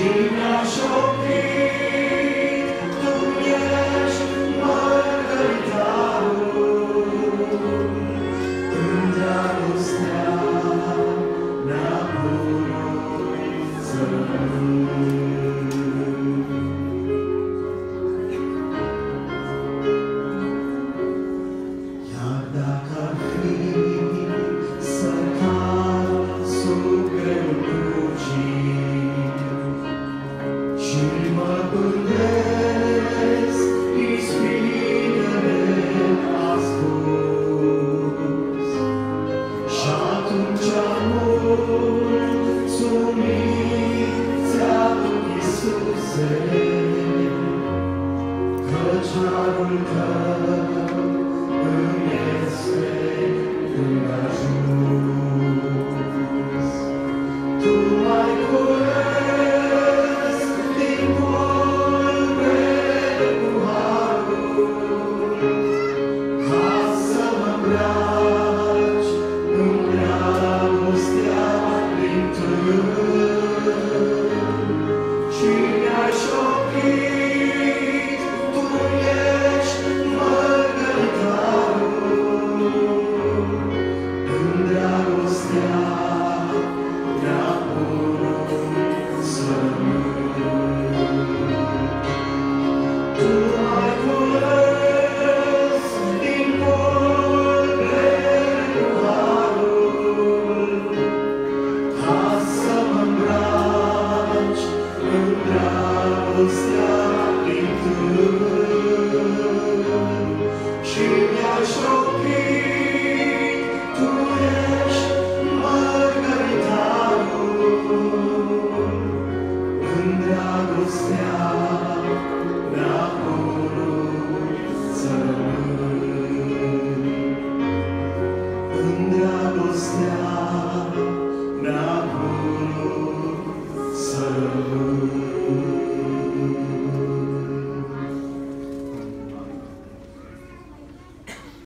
Și Căci dragostea din